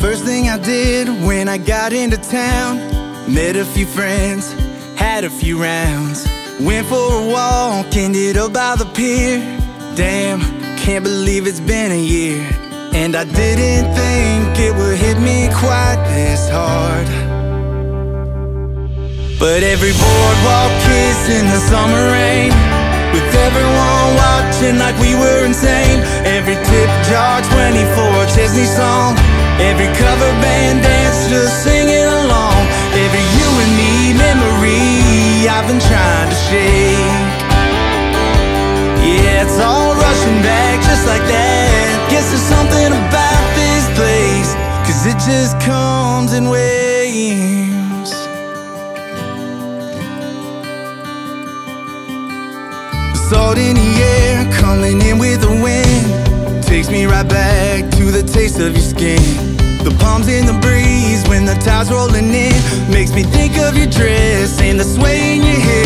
thing I did when I got into town. Met a few friends, had a few rounds. Went for a walk, and ended up by the pier. Damn, can't believe it's been a year. And I didn't think it would hit me quite this hard. But every boardwalk kiss in the summer rain With everyone watching like we were insane Cover band dance just singing along. Every you and me memory I've been trying to shake. Yeah, it's all rushing back just like that. Guess there's something about this place Cause it just comes in waves. Salt in the air, coming in with the wind. Takes me right back to the taste of your skin The palms in the breeze when the tide's rolling in. Makes me think of your dress and the sway in your hips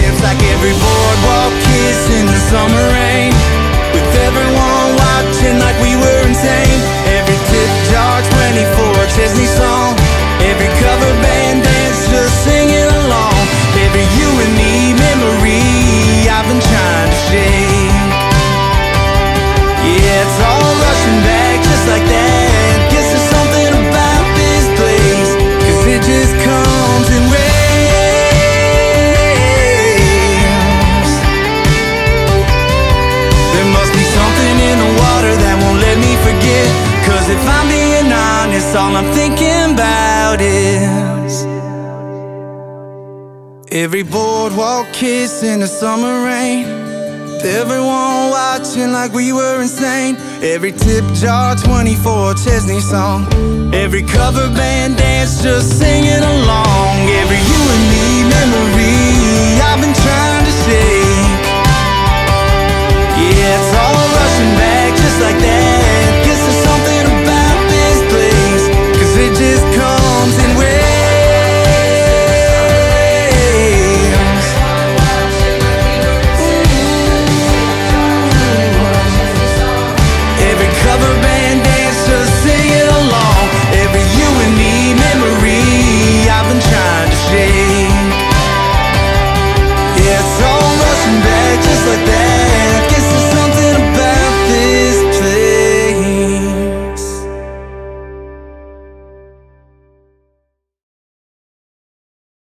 all I'm thinking about is Every boardwalk kiss in the summer rain. Everyone watching like we were insane. Every tip jar 24 Chesney song. Every cover band dance just singing along. Every